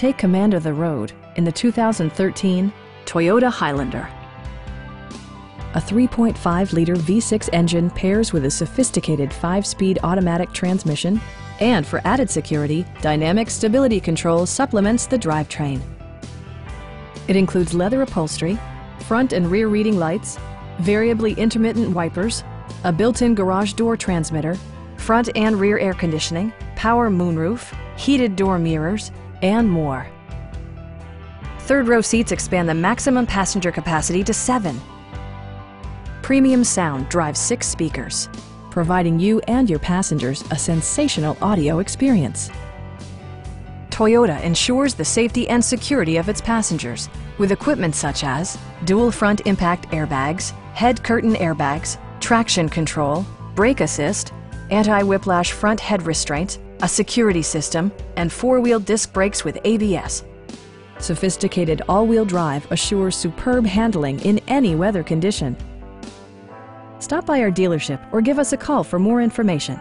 Take command of the road in the 2013 Toyota Highlander. A 3.5-liter V6 engine pairs with a sophisticated 5-speed automatic transmission, and for added security, Dynamic Stability Control supplements the drivetrain. It includes leather upholstery, front and rear reading lights, variably intermittent wipers, a built-in garage door transmitter, front and rear air conditioning, power moonroof, heated door mirrors, and more. Third row seats expand the maximum passenger capacity to seven. Premium sound drives six speakers, providing you and your passengers a sensational audio experience. Toyota ensures the safety and security of its passengers with equipment such as dual front impact airbags, head curtain airbags, traction control, brake assist, anti-whiplash front head restraints, a security system, and four-wheel disc brakes with ABS. Sophisticated all-wheel drive assures superb handling in any weather condition. Stop by our dealership or give us a call for more information.